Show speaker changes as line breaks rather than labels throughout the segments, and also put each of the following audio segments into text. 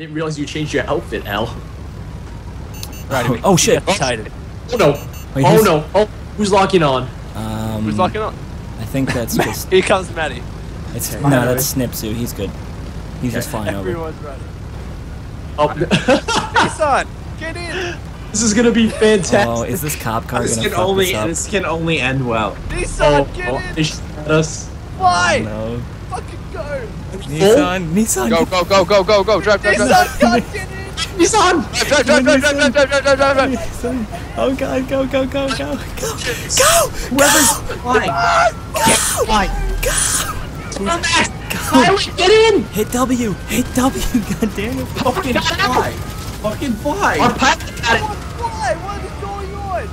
didn't realize you changed your outfit, Al.
Right,
Oh, oh shit.
Titan.
Oh no.
Wait,
oh no. Oh, who's locking on?
Um,
Who's locking on?
I think that's just.
Here comes Matty.
It's
Okay.
no, that's Snipsu. He's good. He's just flying over.
Everyone's running.
Oh,
Nissan, get in!
this is gonna be fantastic.
Oh, is this cop car
This
gonna
can
fuck
only
this up?
this can only end well.
Nissan,
oh,
get
oh,
in!
they shot at us.
Fly!
No.
Fucking go!
Nissan, Nissan.
Go, go, go, go, go, go. Drive, drive, drive.
Nissan, God, get in!
Nissan!
Drive, drive, drive, drive, drive, drive, drive, drive, drive, drive.
Nissan. Oh god, go, go, go, go, go, go,
Whoever's flying,
Pilot, get in!
hit W, hit W, god damn it.
Oh, fucking fly, fucking fly.
Our pilot got it.
Why? What is going on?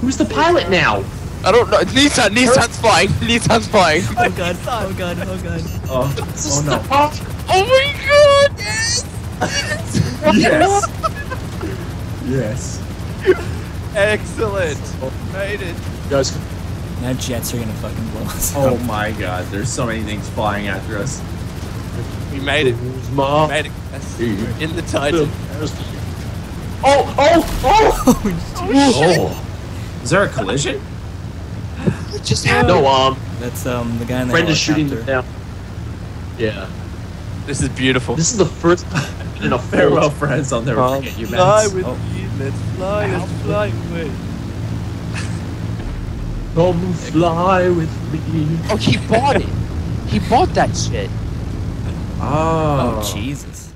Who's the pilot now?
I don't know. Nissan, Nissan's flying. Nissan's flying.
Oh god, oh god, oh god.
Oh, oh no.
Oh my god! Yes!
Yes. yes.
Excellent. Oh. Made it.
Guys,
Now jets are gonna fucking blow us
Oh
up.
my god, there's so many things flying after us.
We made it.
who's mom?
Made it. We're in the Titan.
Oh, oh, oh!
Oh, oh. Is there a collision?
What just happened?
No, um,
That's um the guy in the
Brenda's shooting
helicopter.
them down. Yeah.
This is beautiful.
This is the first time in a
Farewell,
farewell.
friends. I'll never
I'll
forget you,
fly with
Oh.
you. Let's fly. Let's fly away.
Come fly with me.
Oh, he bought it. He bought that shit.
Oh.
Oh Jesus.